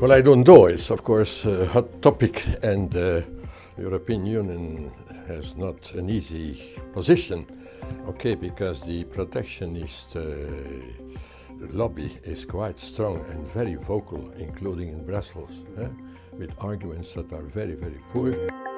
Well, I don't know. It's of course a hot topic, and uh, the European Union has not an easy position. Okay, because the protectionist uh, lobby is quite strong and very vocal, including in Brussels, eh, with arguments that are very, very poor.